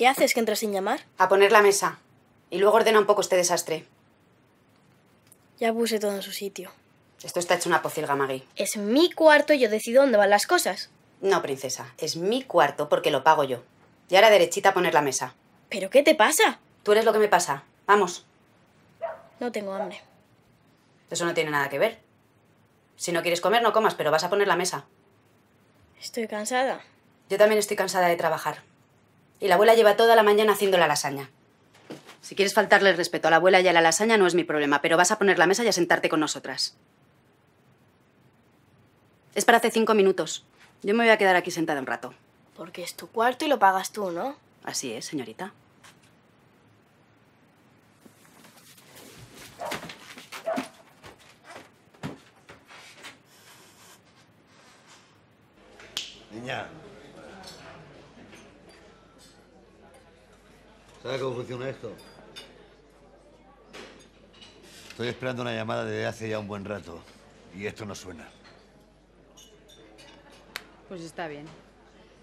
¿Qué haces que entras sin llamar? A poner la mesa. Y luego ordena un poco este desastre. Ya puse todo en su sitio. Esto está hecho una pocilga, Maggie. Es mi cuarto y yo decido dónde van las cosas. No, princesa. Es mi cuarto porque lo pago yo. Y ahora derechita a poner la mesa. ¿Pero qué te pasa? Tú eres lo que me pasa. Vamos. No tengo hambre. Eso no tiene nada que ver. Si no quieres comer, no comas, pero vas a poner la mesa. Estoy cansada. Yo también estoy cansada de trabajar. Y la abuela lleva toda la mañana haciendo la lasaña. Si quieres faltarle el respeto a la abuela y a la lasaña no es mi problema, pero vas a poner la mesa y a sentarte con nosotras. Es para hace cinco minutos. Yo me voy a quedar aquí sentada un rato. Porque es tu cuarto y lo pagas tú, ¿no? Así es, señorita. Niña. ¿Sabes cómo funciona esto? Estoy esperando una llamada desde hace ya un buen rato y esto no suena. Pues está bien.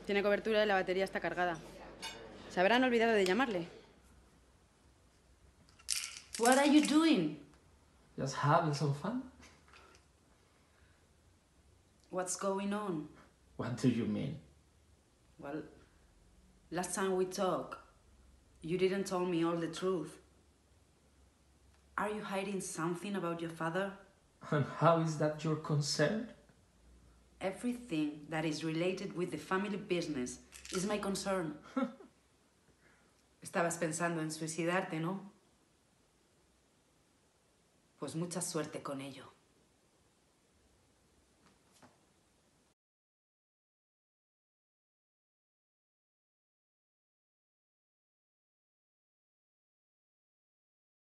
Tiene cobertura y la batería está cargada. Se habrán olvidado de llamarle. What are you doing? Just having some fun. What's going on? What do you mean? Well, last time we talked, you didn't tell me all the truth. Are you hiding something about your father? And how is that your concern? Everything that is related with the family business is my concern. Estabas pensando en suicidarte, ¿no? Pues mucha suerte con ello.